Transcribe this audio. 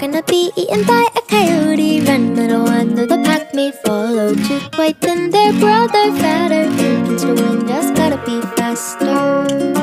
gonna be eaten by a coyote. Run, little one, though the pack may follow. Oh, Too white than their brother fatter. Against the wind, just gotta be faster.